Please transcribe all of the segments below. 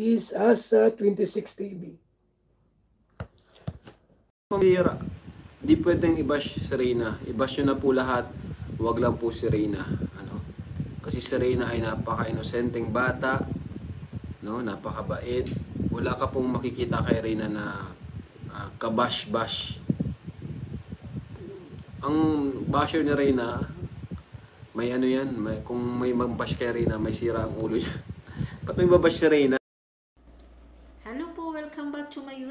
is Asa 26 TV. Pamira, di pwedeng i-bash si Reyna. I-bash nyo na po lahat. Huwag lang po si Reyna. Ano? Kasi si Reyna ay napaka-inosenteng bata. No? Napakabait. Wala ka pong makikita kay Reyna na ah, kabash-bash. Ang basher ni Reyna, may ano yan, may, kung may mag-bash kay Reyna, may sira ang ulo niya. Ba't may babash si Reyna?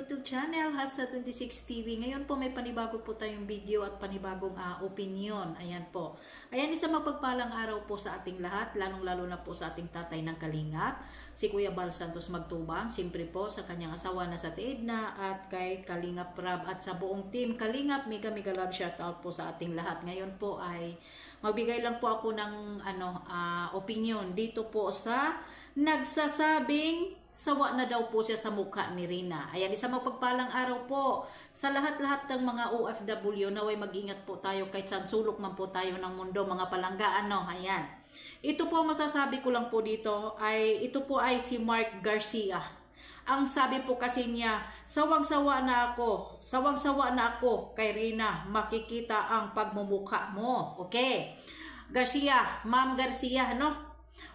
YouTube channel, Hasa26 TV. Ngayon po may panibago po tayong video at panibagong ah, opinion. Ayan po. Ayan, isang mapagpalang araw po sa ating lahat, lalong-lalo na po sa ating tatay ng Kalingap, si Kuya Bal Santos Magtubang, siyempre po sa kanyang asawa na sa Teedna at kay Kalingap Rab at sa buong team Kalingap, mega mega love shout out po sa ating lahat. Ngayon po ay magbigay lang po ako ng ano ah, opinion dito po sa nagsasabing sawa na daw po siya sa mukha ni Rina. Ayan, isang mapagpalang araw po sa lahat-lahat ng mga OFW naway mag-ingat po tayo kahit saan sulok man po tayo ng mundo, mga palanggaan, no? Ayan. Ito po masasabi ko lang po dito ay ito po ay si Mark Garcia. Ang sabi po kasi niya, sawang-sawa na ako, sawang-sawa na ako kay Rina, makikita ang pagmumukha mo. Okay. Garcia, Ma'am Garcia, no?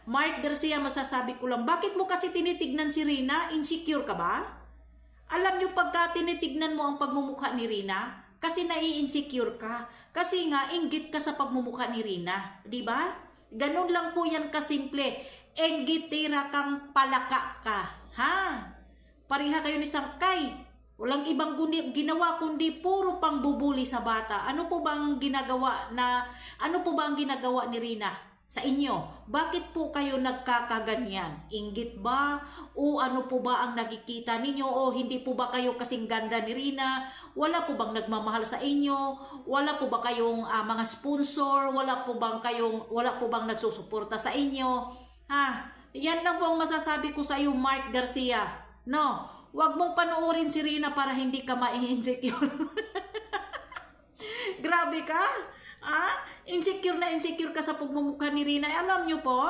Mark Garcia, masasabi ko lang, bakit mo kasi tinitignan si Rina? Insecure ka ba? Alam niyo pagka tinitignan mo ang pagmumukha ni Rina, kasi nai-insecure ka. Kasi nga, inggit ka sa pagmumukha ni Rina. Di ba? Ganun lang po yan kasimple. Enggitira kang palaka ka. Ha? Pariha kayo ni Sangkay. Walang ibang guni- ginawa kundi puro pang bubuli sa bata. Ano po bang ginagawa na ano po ba ang ginagawa ni Rina? Sa inyo. Bakit po kayo nagkakaganyan? Inggit ba? O ano po ba ang nakikita ninyo? O hindi po ba kayo kasing ganda ni Rina? Wala po bang nagmamahal sa inyo? Wala po ba kayong ah, mga sponsor? Wala po bang kayong wala po bang nagsusuporta sa inyo? Ha? Yan lang po ang masasabi ko sa iyo, Mark Garcia. No, wag mong panoorin si Rina para hindi ka ma-insecure. Grabe ka? Ah, insecure na insecure ka sa pagmumukha ni Rina. Eh, alam nyo po,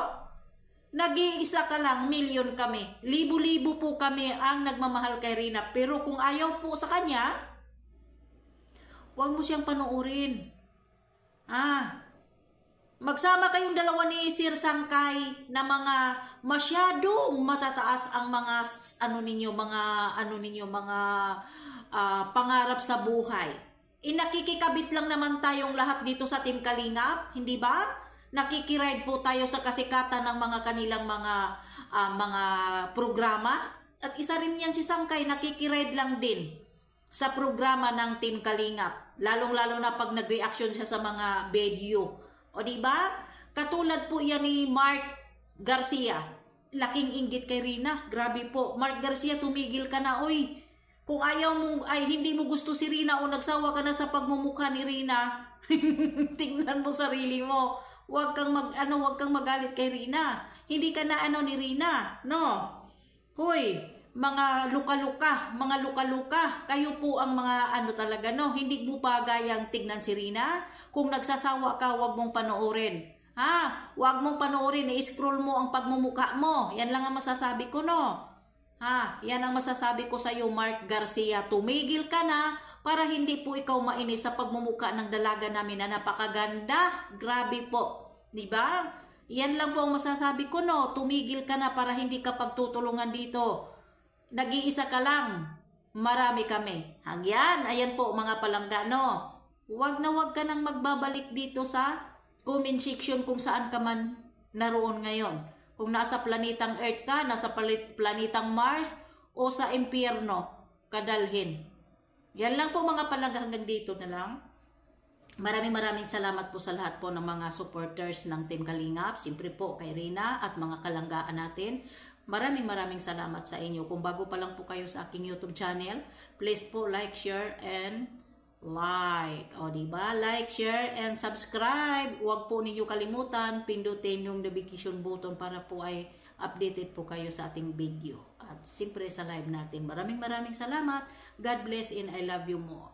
nag-iisa ka lang, million kami. Libo-libo po kami ang nagmamahal kay Rina. Pero kung ayaw po sa kanya, huwag mo siyang panoorin. Ah, magsama kayong dalawa ni Sir Sangkay na mga masyadong matataas ang mga ano ninyo, mga ano ninyo, mga ah, pangarap sa buhay. Inakikikabit lang naman tayong lahat dito sa Team Kalingap, hindi ba? Nakikiride po tayo sa kasikatan ng mga kanilang mga ah, mga programa. At isa rin yan si Sangkay, nakikiride lang din sa programa ng Team Kalingap. Lalong-lalo na pag nag-reaction siya sa mga video. O di ba? Katulad po yan ni Mark Garcia. Laking inggit kay Rina. Grabe po. Mark Garcia, tumigil ka na. Oy, kung ayaw mo, ay hindi mo gusto si Rina o nagsawa ka na sa pagmumukha ni Rina, tingnan mo sarili mo. Huwag kang mag, ano, huwag kang magalit kay Rina. Hindi ka na ano ni Rina, no? Hoy, mga luka-luka, mga luka-luka, kayo po ang mga ano talaga, no? Hindi mo pa gayang tignan si Rina. Kung nagsasawa ka, huwag mong panoorin. Ha? Huwag mong panoorin, i-scroll mo ang pagmumukha mo. Yan lang ang masasabi ko, no? Ha, yan ang masasabi ko sa iyo, Mark Garcia. Tumigil ka na para hindi po ikaw mainis sa pagmumuka ng dalaga namin na napakaganda. Grabe po. Di ba? Yan lang po ang masasabi ko, no? Tumigil ka na para hindi ka pagtutulungan dito. Nag-iisa ka lang. Marami kami. Hangyan, ayan po mga palangga, no? Huwag na huwag ka nang magbabalik dito sa comment section kung saan ka man naroon ngayon. Kung nasa planetang Earth ka, nasa planetang Mars, o sa impyerno, kadalhin. Yan lang po mga palaga hanggang dito na lang. Maraming maraming salamat po sa lahat po ng mga supporters ng Team Kalingap. Siyempre po kay Rina at mga kalanggaan natin. Maraming maraming salamat sa inyo. Kung bago pa lang po kayo sa aking YouTube channel, please po like, share, and like. O, ba? Like, share, and subscribe. Huwag po ninyo kalimutan, pindutin yung notification button para po ay updated po kayo sa ating video. At siyempre sa live natin. Maraming maraming salamat. God bless and I love you more.